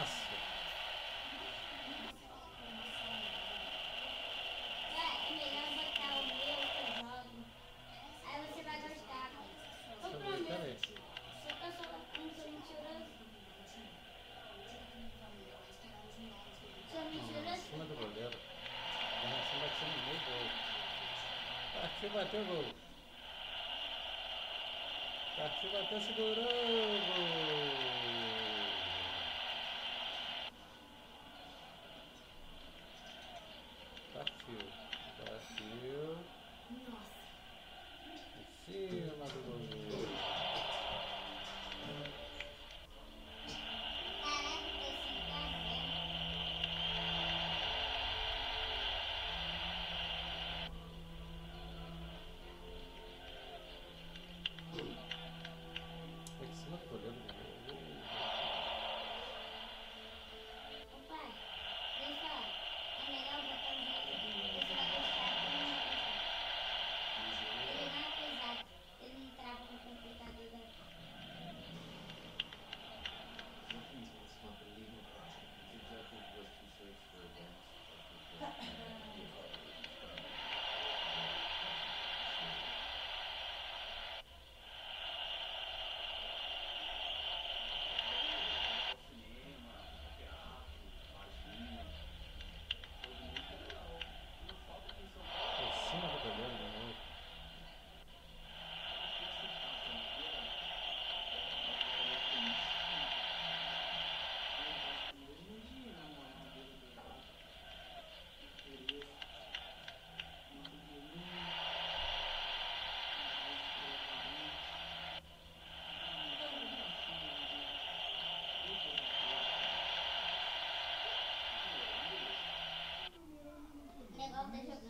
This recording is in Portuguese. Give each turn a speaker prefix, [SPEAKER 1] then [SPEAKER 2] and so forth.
[SPEAKER 1] fácil.
[SPEAKER 2] É, é melhor botar o meu jogo.
[SPEAKER 3] Aí você vai gostar. Eu
[SPEAKER 2] prometo. Eu sou um sou mentiroso.
[SPEAKER 3] Sou
[SPEAKER 2] mentiroso? Em cima do
[SPEAKER 1] goleiro.
[SPEAKER 3] A reação
[SPEAKER 1] bateu no meio gol. Partiu, bateu gol. Partiu, bateu, segurou gol. Em cima do goleiro.
[SPEAKER 2] Mm-hmm.